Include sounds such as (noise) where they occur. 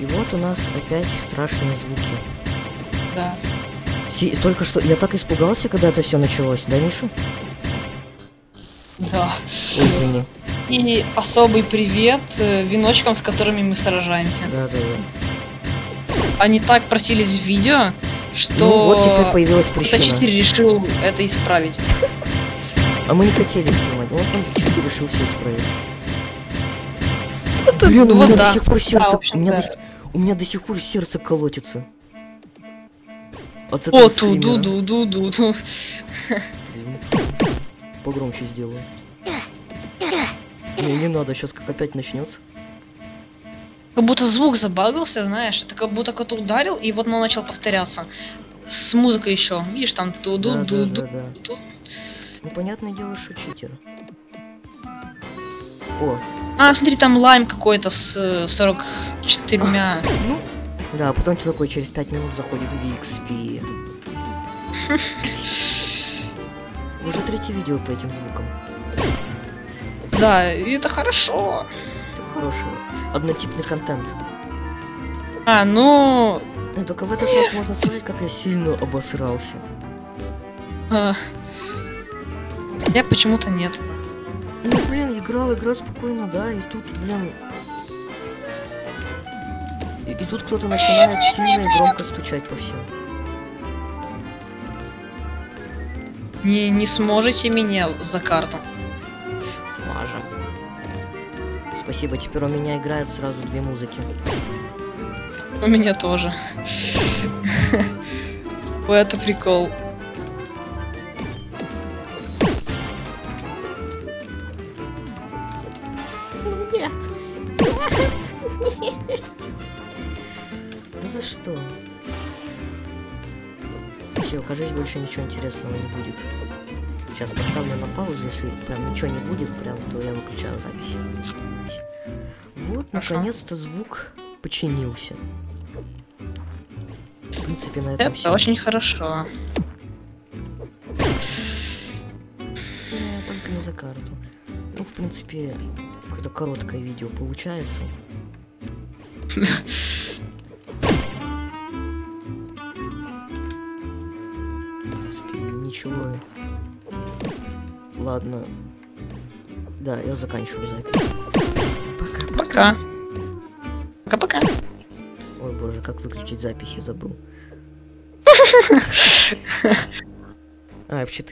И вот у нас опять страшные звуки. Да. Си- Только что я так испугался, когда это все началось, да, Миша? Да. Ой, извини. И особый привет э, веночкам, с которыми мы сражаемся. Да, да, да. Они так просились в видео, что Ну вот теперь появилась причина. Кто-то решил это исправить. А мы не хотели снимать. Вот он решил все исправить. Блин, у вот меня до сих пор сердце. У, меня до, сих пор сердце колотится. От О, ту ду ду ду ду ду Погромче сделаю. Не, не надо, сейчас как опять начнется. Как будто звук забагался, знаешь, это как будто кто-то ударил, и вот оно начал повторяться. С музыкой еще. Видишь, там ту ду Да, ду да, ду да, ду Ну, понятное дело, что читер. О, А, смотри, там лайм какой-то с э, 44 ну, да, а потом ты такой через 5 минут заходит в XP. (laughs) Уже третье видео по этим звукам. Да, и это хорошо. Хорошего. Однотипный контент. А, ну... Ну, только в этот раз можно сказать, как я сильно обосрался. а, я почему-то нет. Ну, блин, играл, играл спокойно, да, и тут, блин... И, и тут кто-то начинает сильно и громко стучать по всем. Не, не сможете меня за карту. Смажем. Спасибо, теперь у меня играет сразу две музыки. У меня тоже. (laughs) Это прикол. Нет. Нет. Да за что? Все, кажись, больше ничего интересного не будет. Сейчас поставлю на паузу, если прям ничего не будет, прям, то я выключаю запись. Вот, наконец-то звук починился. В принципе, на этом Это всё. очень хорошо. Не, только не за карту. В принципе, какое-то короткое видео получается. В принципе, ничего. Ладно. Да, я заканчиваю запись. Пока. Пока. Пока-пока. Ой, боже, как выключить запись, я забыл. (laughs) А, F4.